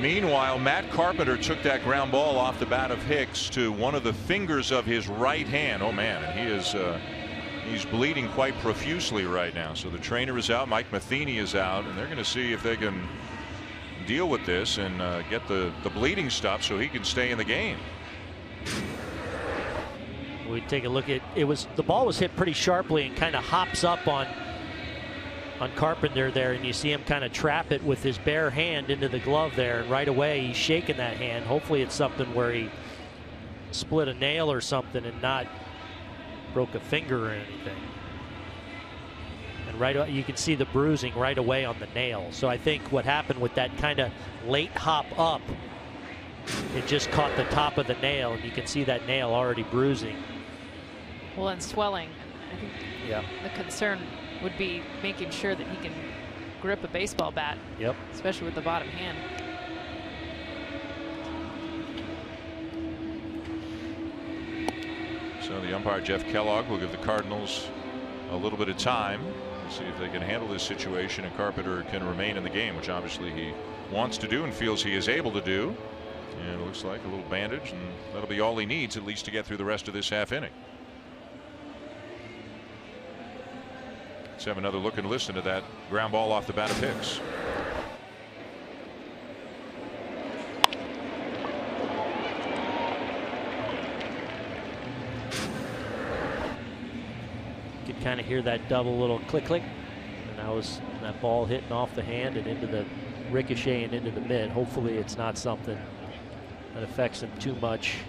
Meanwhile, Matt Carpenter took that ground ball off the bat of Hicks to one of the fingers of his right hand. Oh man, and he is uh, he's bleeding quite profusely right now. So the trainer is out, Mike Matheny is out, and they're going to see if they can deal with this and uh, get the the bleeding stopped so he can stay in the game. We take a look at it was the ball was hit pretty sharply and kind of hops up on on Carpenter there and you see him kind of trap it with his bare hand into the glove there and right away he's shaking that hand. Hopefully it's something where he split a nail or something and not broke a finger or anything. And right you can see the bruising right away on the nail. So I think what happened with that kind of late hop up it just caught the top of the nail and you can see that nail already bruising. Well, and swelling. I think yeah. the concern would be making sure that he can grip a baseball bat. Yep. Especially with the bottom hand. So the umpire Jeff Kellogg will give the Cardinals a little bit of time to see if they can handle this situation and Carpenter can remain in the game which obviously he wants to do and feels he is able to do and it looks like a little bandage and that'll be all he needs at least to get through the rest of this half inning. Let's have another look and listen to that ground ball off the bat of Hicks. You could kind of hear that double little click click. And that was that ball hitting off the hand and into the ricochet and into the mid. Hopefully it's not something that affects him too much